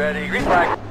ready. Green flag.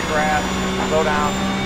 the grass, slow down.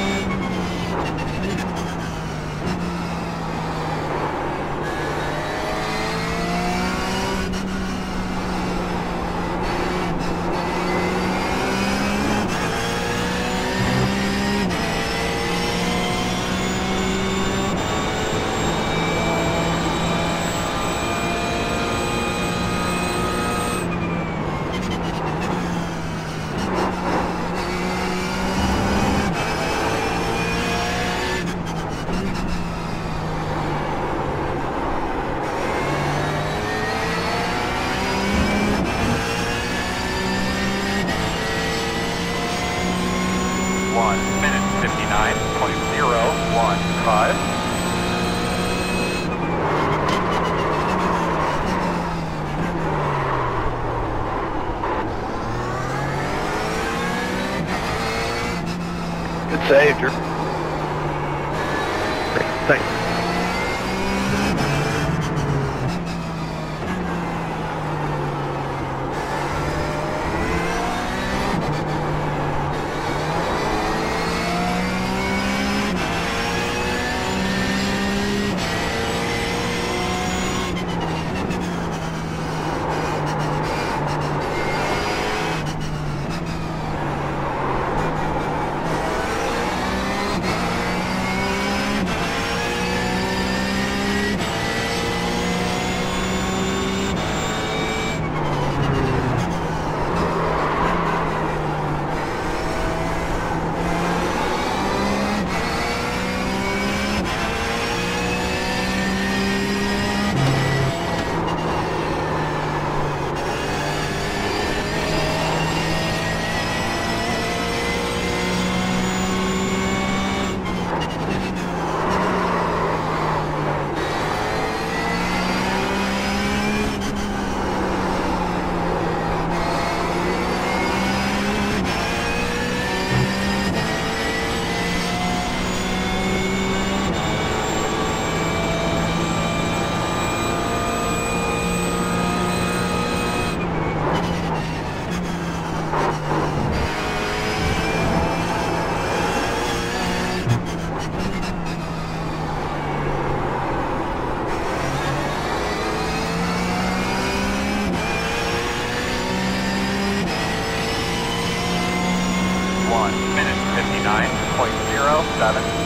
saved her.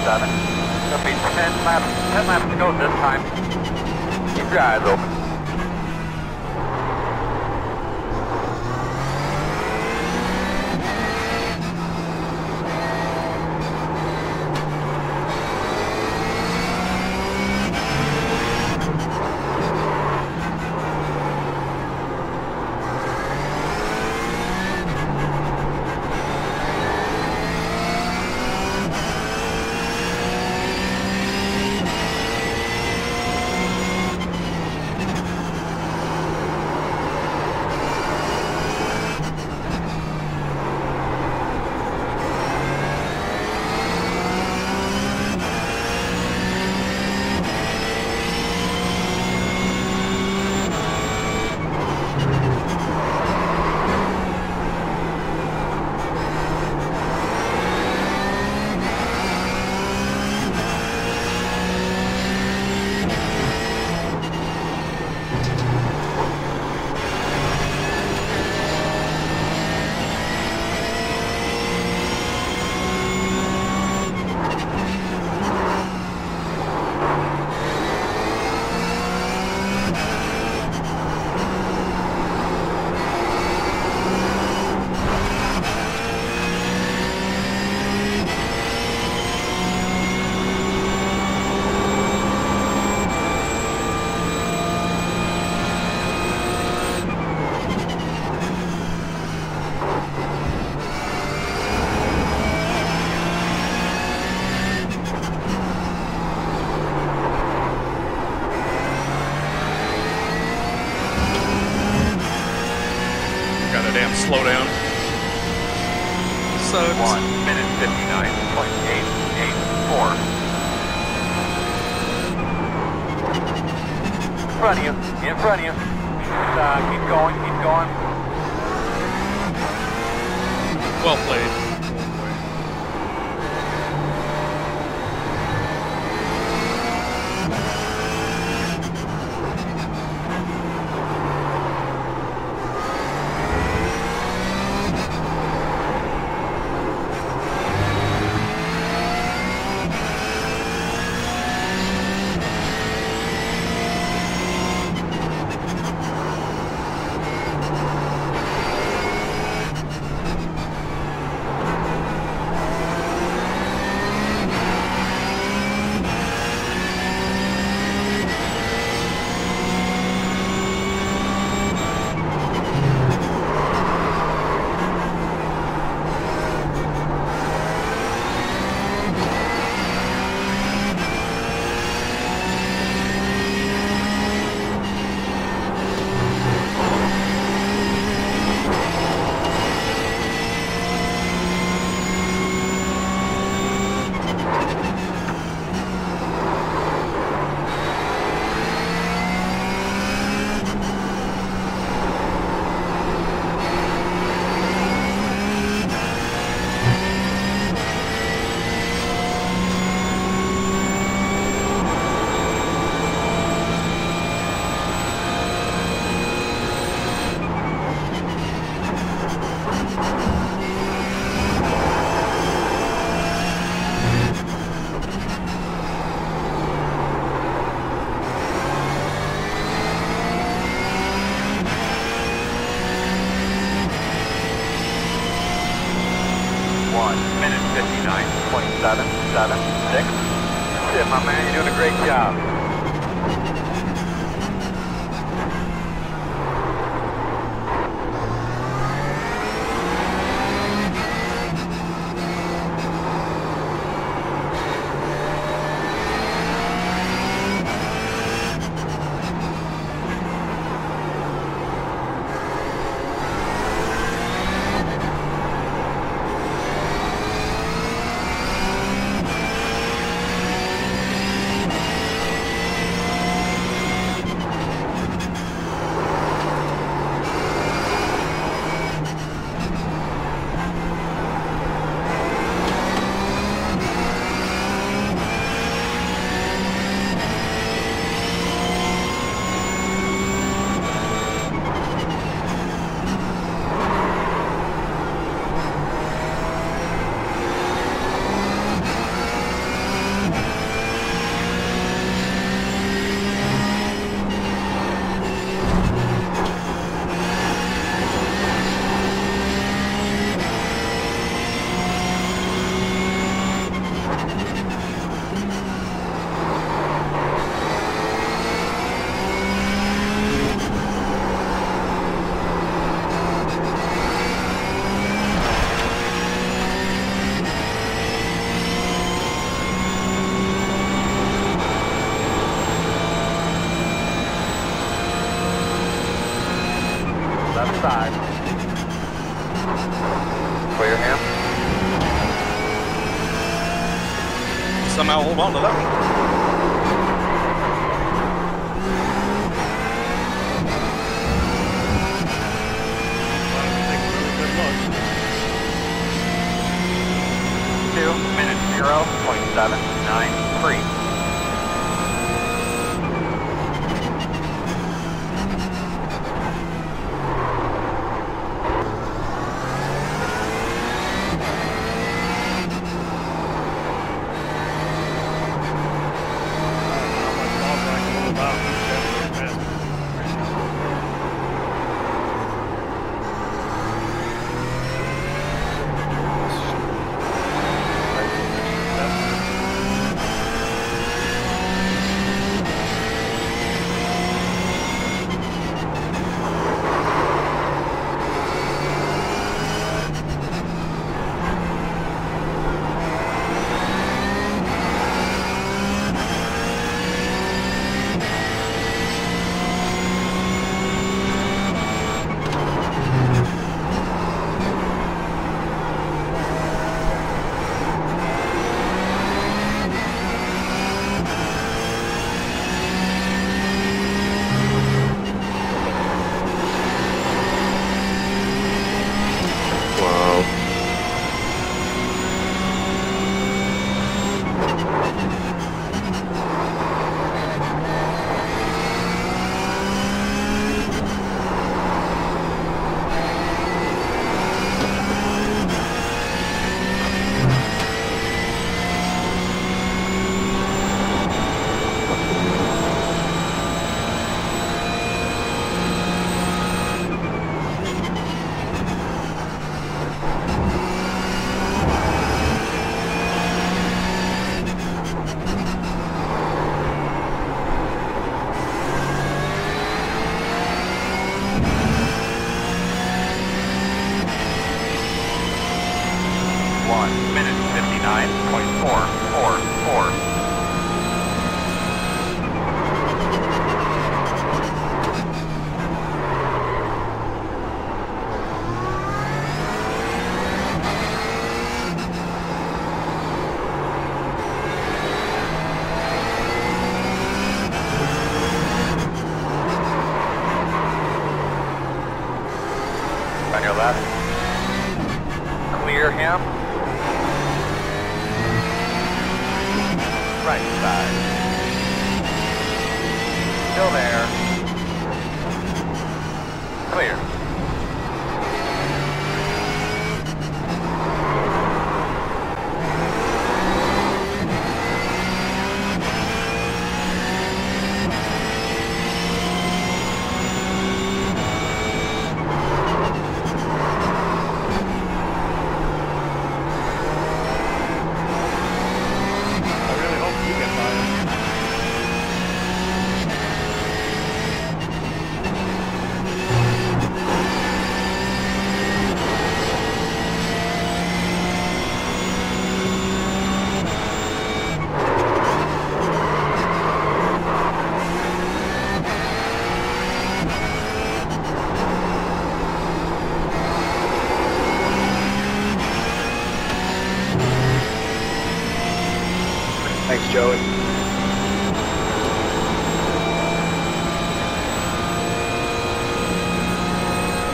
seven. It'll be ten laps. Ten laps to go this time. Keep your eyes open.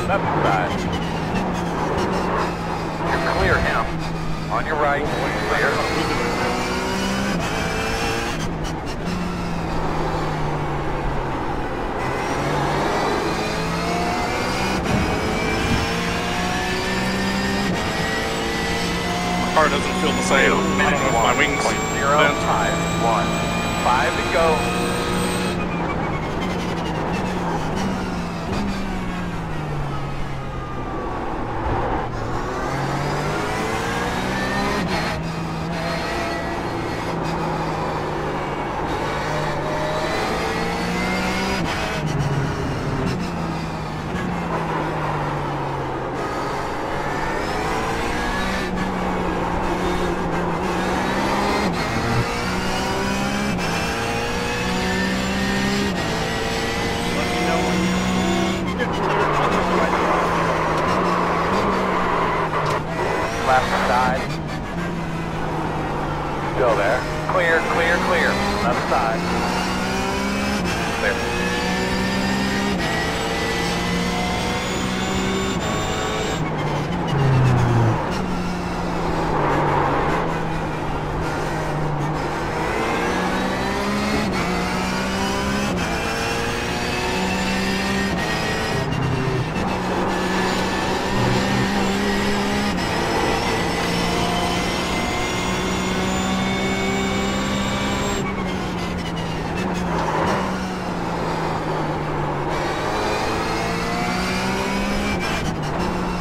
Left side. You're clear him. On your right, clear. My car doesn't feel the same. I don't know if my wings zero five one. Five to go. Let me know when you get clear on the right Left side. Still there. Clear, clear, clear. Left side. Clear.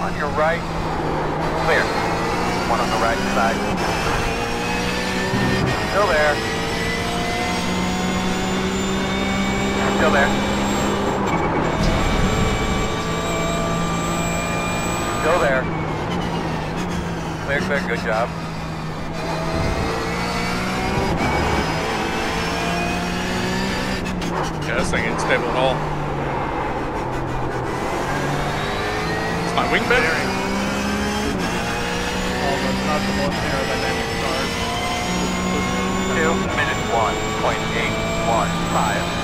On your right. Clear. One on the right side. Still there. Still there. Still there. Clear, clear, good job. Yeah, this thing ain't stable at all. My wing bed? Not the most aerodynamic start. 2 minute 1.815.